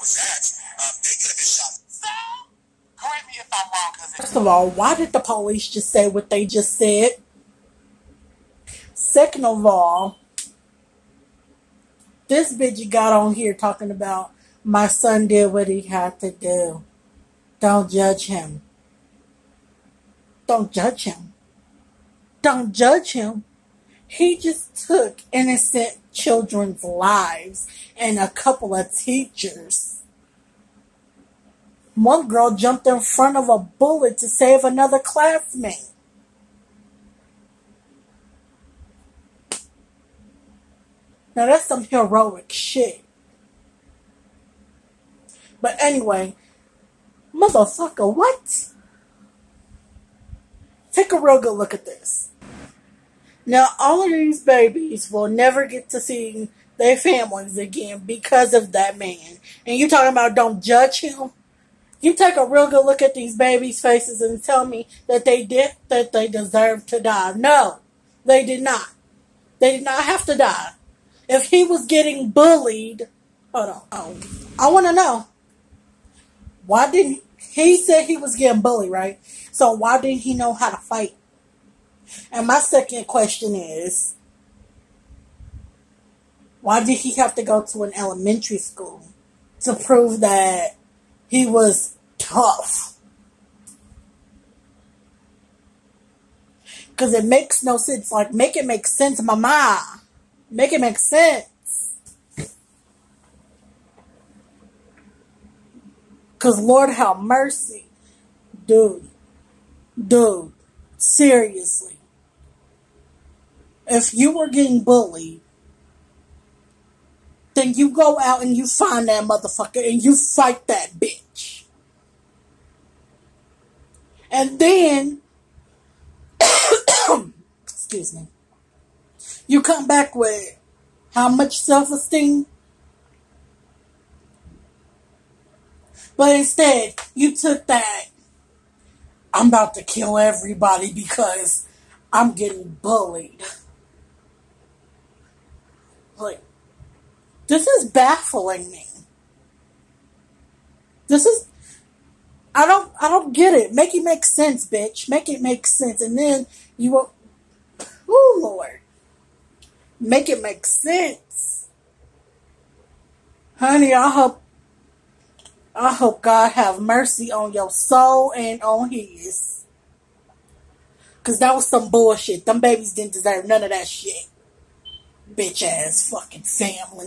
was that. Um, they could have been shot. So, correct me if I'm wrong, because First of all, why did the police just say what they just said? Second of all, this bitch got on here talking about my son did what he had to do. Don't judge him. Don't judge him. Don't judge him. He just took innocent children's lives and a couple of teachers. One girl jumped in front of a bullet to save another classmate. Now that's some heroic shit. But anyway, motherfucker, what? Take a real good look at this. Now, all of these babies will never get to see their families again because of that man. And you talking about don't judge him? You take a real good look at these babies' faces and tell me that they did that they deserve to die. No, they did not. They did not have to die. If he was getting bullied, hold on. Oh, I want to know why didn't he said he was getting bullied, right? So why didn't he know how to fight? And my second question is, why did he have to go to an elementary school to prove that he was tough? Because it makes no sense. Like, make it make sense, mama. Make it make sense. Because, Lord, have mercy. Dude. Dude. Seriously. If you were getting bullied, then you go out and you find that motherfucker and you fight that bitch. And then, excuse me, you come back with how much self esteem? But instead, you took that, I'm about to kill everybody because I'm getting bullied. Like, this is baffling me. This is I don't I don't get it. Make it make sense, bitch. Make it make sense. And then you will Oh Lord. Make it make sense. Honey, I hope I hope God have mercy on your soul and on his. Cause that was some bullshit. Them babies didn't deserve none of that shit. Bitch ass fucking family.